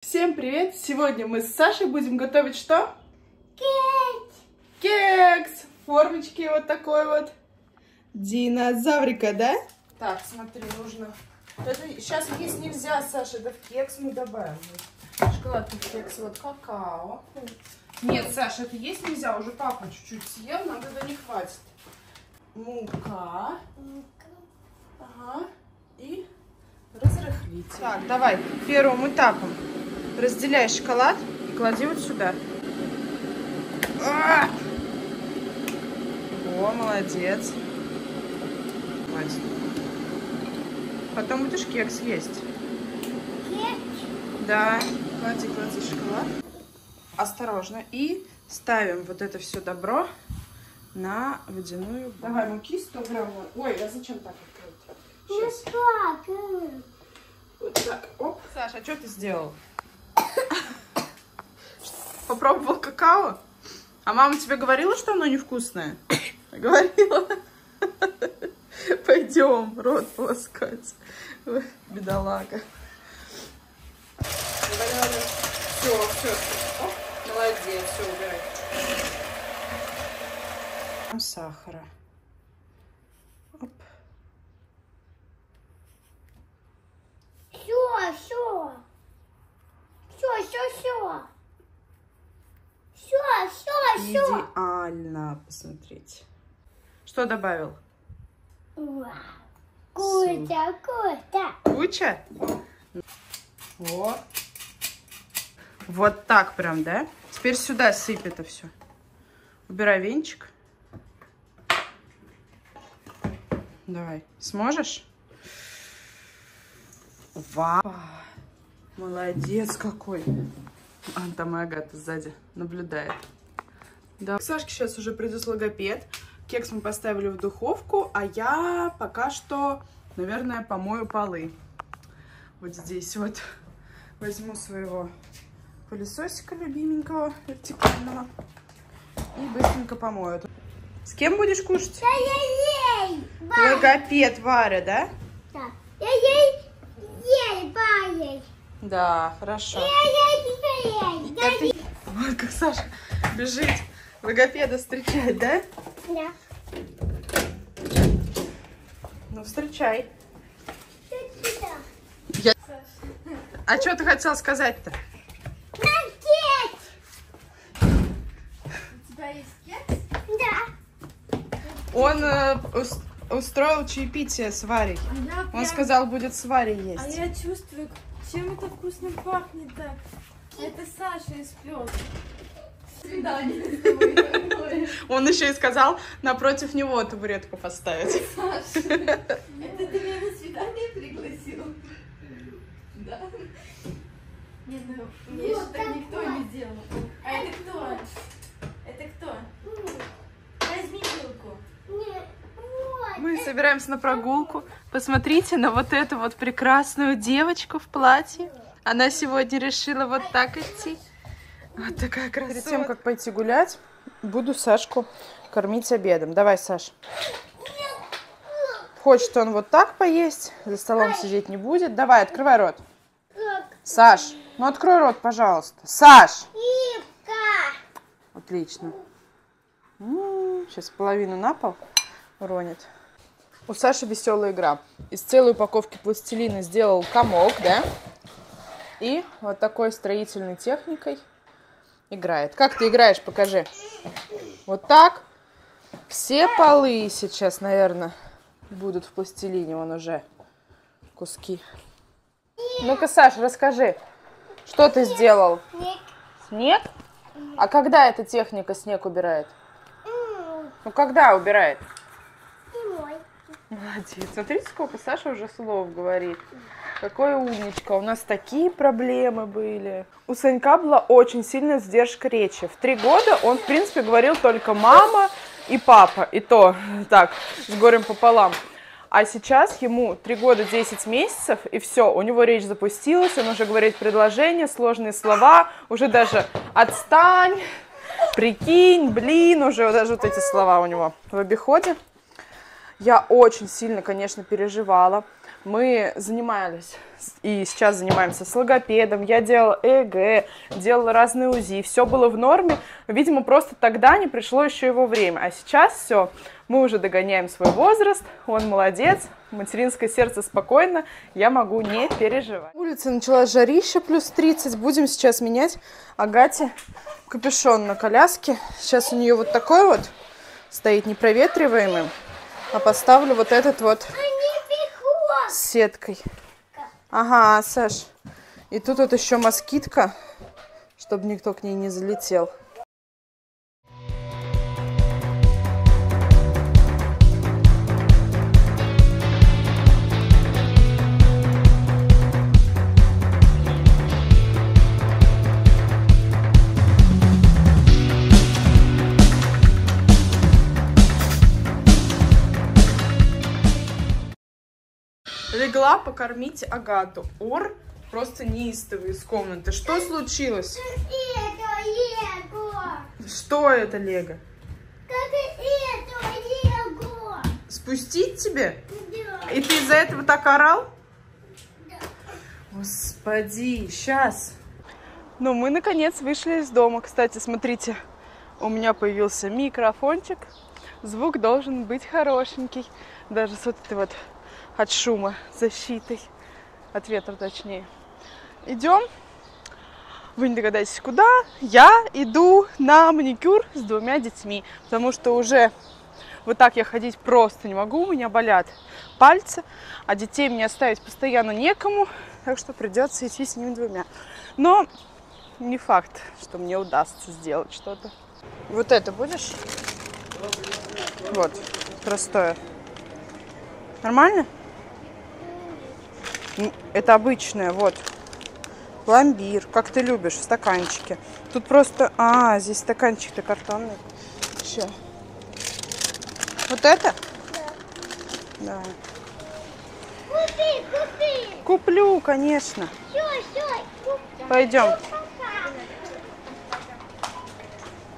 Всем привет! Сегодня мы с Сашей будем готовить что? Кекс. Кекс! В формочке вот такой вот. Динозаврика, да? Так, смотри, нужно... Это сейчас есть нельзя, Саша, это в кекс мы добавим. Шоколадный кекс, вот какао. Нет, Саша, это есть нельзя, уже папа чуть-чуть съел, нам тогда не хватит. Мука. Ага. И разрыхлитель. Так, давай, первым этапом разделяй шоколад и клади вот сюда. А! О, молодец. Хватит. Потом будешь кекс есть. Кекс. Да. Клади, клади шоколад. Осторожно. И ставим вот это все добро на водяную банку. Давай муки 100 грамм. Ой, а зачем так открыть? Ну Сейчас. как? э, Вот так. Оп. Саша, а что ты сделал? Попробовал какао? А мама тебе говорила, что оно невкусное? Говорила. Пойдем рот полоскать. Ой, Бедолага. Все, все. Молодец, все, убирай. Сахара. Оп. Все, все. Все, все, все. Все. Идеально, посмотрите. Что добавил? Вау. Круто, круто. Куча? Вот. Вот так прям, да? Теперь сюда сыпь это все. Убирай венчик. Давай. Сможешь? Вау. Молодец какой. А, там и Агата сзади наблюдает. Да. К Сашке сейчас уже придет логопед. Кекс мы поставили в духовку, а я пока что, наверное, помою полы. Вот здесь вот возьму своего пылесосика любименького, вертикального, и быстренько помою. С кем будешь кушать? Я-я-ей. Ба- Логопед Варя, да? Да. Я-ей. Ей, бай. Да, хорошо. Я Это... Вот как Саша бежит логопеда встречать, да? Да. Ну, встречай. Я... А что ты хотел сказать-то? На кекс. У тебя есть кекс? Да. Он э, ус- устроил чаепитие с Варей. А я Он прям- сказал, будет с Варей А есть. я чувствую, чем это вкусно пахнет так. Это Саша испек. Свидание с тобой такое. Он еще и сказал напротив него табуретку поставить. Саша, это ты меня на свидание пригласил? Да? Не, ну, мне Вот так никто не делал. А это кто? Это кто? Возьми вилку. Нет. Мы собираемся на прогулку. Посмотрите на вот эту вот прекрасную девочку в платье. Она сегодня решила вот так идти. Вот такая красота. Перед тем, как пойти гулять, буду Сашку кормить обедом. Давай, Саш. Хочет он вот так поесть, за столом сидеть не будет. Давай, открывай рот. Саш, ну открой рот, пожалуйста. Саш! Отлично. Сейчас половину на пол уронит. У Саши веселая игра. Из целой упаковки пластилина сделал комок, да? И вот такой строительной техникой играет. Как ты играешь? Покажи. Вот так. Все полы сейчас, наверное, будут в пластилине. Вон уже куски. Ну-ка, Саш, расскажи, что ты сделал? Снег. Снег? А когда эта техника снег убирает? Ну, когда убирает? Зимой. Молодец. Смотрите, сколько Саша уже слов говорит. Какой умничка. У нас такие проблемы были. У Санька была очень сильная сдержка речи. В три года он, в принципе, говорил только мама и папа. И то так, с горем пополам. А сейчас ему 3 года 10 месяцев, и все, у него речь запустилась, он уже говорит предложения, сложные слова, уже даже «отстань», «прикинь», «блин», уже даже вот эти слова у него в обиходе. Я очень сильно, конечно, переживала. мы занимались и сейчас занимаемся с логопедом. Я делала ЭГ, делала разные УЗИ. Все было в норме. Видимо, просто тогда не пришло еще его время. А сейчас все. Мы уже догоняем свой возраст. Он молодец. Материнское сердце спокойно. Я могу не переживать. Улица началась жарища плюс 30. Будем сейчас менять Агате капюшон на коляске. Сейчас у нее вот такой вот стоит непроветриваемым. А поставлю вот этот вот с сеткой. Ага, Саш. И тут вот еще москитка, чтобы никто к ней не залетел. Легла покормить Агату. Ор просто неистовый из комнаты. Что случилось? Это Лего. Что это, Лего? Это Лего. Спустить тебе? Да. И ты из-за этого так орал? Господи, сейчас. Ну, мы наконец вышли из дома. Кстати, смотрите, у меня появился микрофончик. Звук должен быть хорошенький. Даже с вот этой вот от шума защитой. От ветра, точнее. Идем. Вы не догадаетесь, куда. Я иду на маникюр с двумя детьми. Потому что уже вот так я ходить просто не могу. У меня болят пальцы. А детей мне оставить постоянно некому. Так что придется идти с ними двумя. Но не факт, что мне удастся сделать что-то. Вот это будешь? Вот, простое. Нормально? Это обычное, вот. Пломбир, как ты любишь, в стаканчике. Тут просто... А, здесь стаканчик-то картонный. Все. Вот это? Да. Купи, купи. Куплю, конечно. Стой. Купи. Пойдем.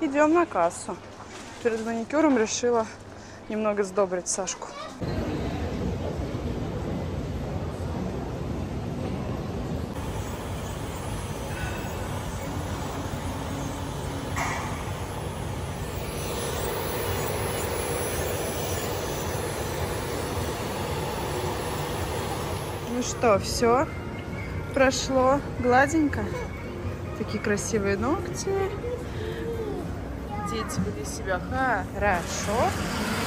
Идем на кассу. Перед маникюром решила немного сдобрить Сашку. Ну что, все прошло гладенько. Такие красивые ногти. Дети вели себя хорошо.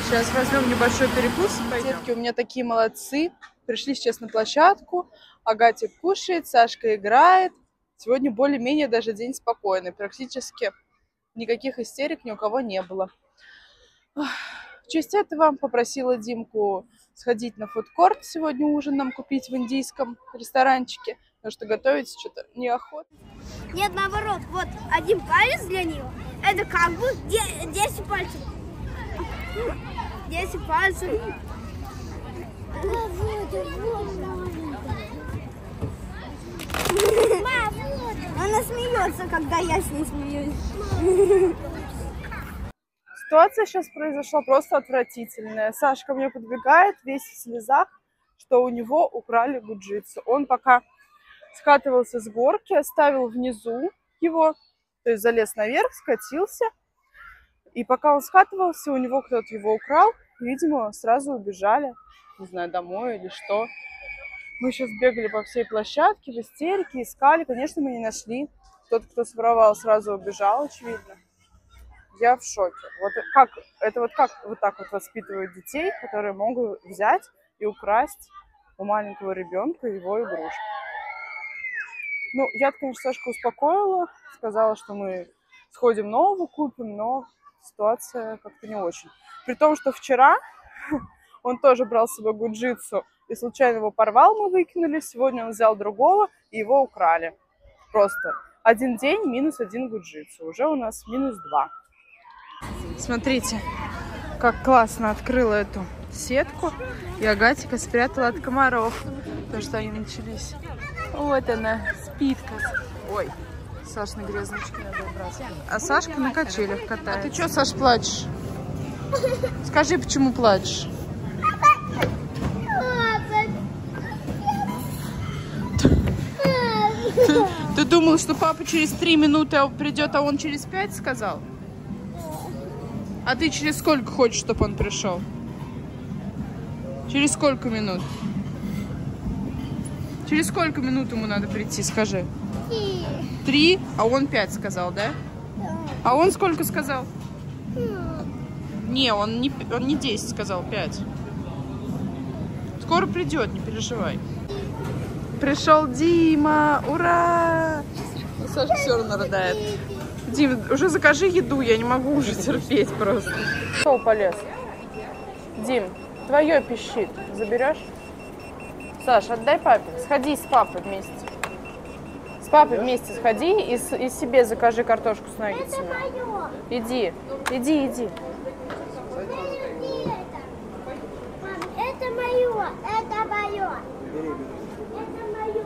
Сейчас возьмем небольшой перекус пойдем. Детки у меня такие молодцы. Пришли сейчас на площадку. Агатя кушает, Сашка играет. Сегодня более-менее даже день спокойный. Практически никаких истерик ни у кого не было. Ах, В честь этого попросила Димку сходить на фудкорт сегодня ужин нам купить в индийском ресторанчике, потому что готовить что-то неохота. Нет, наоборот. Вот один палец для него. Это как бы де- 10 пальцев. 10 пальцев. Она смеется, когда я с ней смеюсь. Ситуация сейчас произошла просто отвратительная. Сашка мне подбегает, весь в слезах, что у него украли гуджитсу. Он пока скатывался с горки, оставил внизу его, то есть залез наверх, скатился. И пока он скатывался, у него кто-то его украл. Видимо, сразу убежали, не знаю, домой или что. Мы сейчас бегали по всей площадке в истерике, искали. Конечно, мы не нашли. Тот, кто своровал, сразу убежал, очевидно. Я в шоке. Вот как, это вот как вот так вот воспитывают детей, которые могут взять и украсть у маленького ребенка его игрушку. Ну, я, конечно, Сашку успокоила, сказала, что мы сходим новую купим, но ситуация как-то не очень. При том, что вчера он тоже брал с собой гуджитсу и случайно его порвал, мы выкинули. Сегодня он взял другого и его украли. Просто один день минус один гуджитсу. Уже у нас минус два. Смотрите, как классно открыла эту сетку. И Агатика спрятала от комаров, потому что они начались. Вот она, спит. Ой, Саш на грязночке надо убрать. А Сашка на качелях катается. А ты что, Саш, плачешь? Скажи, почему плачешь? Ты думал, что папа через три минуты придет, а он через пять сказал? А ты через сколько хочешь, чтобы он пришел? Через сколько минут? Через сколько минут ему надо прийти, скажи? Три. Три, а он пять сказал, да? А он сколько сказал? Не, он не, он не 10 сказал, 5. Скоро придет, не переживай. Пришел Дима, ура! Ну, Саша все равно рыдает. Дим, уже закажи еду, я не могу уже терпеть просто. Что полез? Дим, твое пищит. Заберешь? Саш, отдай папе. Сходи с папой вместе. С папой вместе сходи и, с- и себе закажи картошку с наггетсами. Мое. Иди, иди, иди. Это мое. Это мое. Это мое.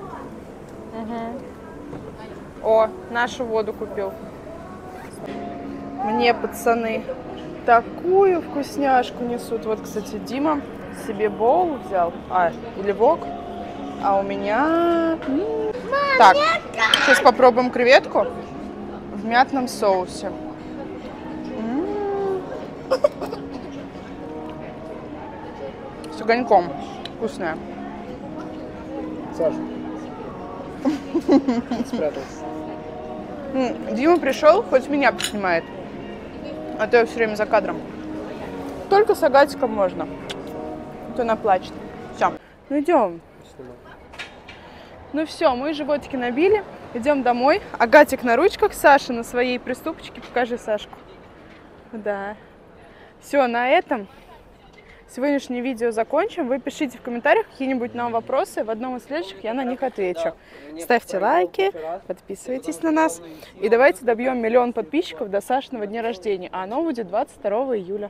О, нашу воду купил. Мне пацаны такую вкусняшку несут. Вот, кстати, Дима себе боул взял, а, или вок, а у меня... Так, сейчас попробуем креветку в мятном соусе. М. С огоньком. Вкусная. Саша. Спрятался. Дима пришел, хоть меня поснимает. А то я все время за кадром. Только с Агатиком можно. А то она плачет. Все. Ну идем. Ну все, мы животики набили. Идем домой. Агатик на ручках, Саша на своей приступочке. Покажи Сашку. Да. Все, на этом сегодняшнее видео закончим. Вы пишите в комментариях какие-нибудь нам вопросы. В одном из следующих я на них отвечу. Ставьте лайки, подписывайтесь на нас. И давайте добьем миллион подписчиков до Сашиного дня рождения. А оно будет 22 июля.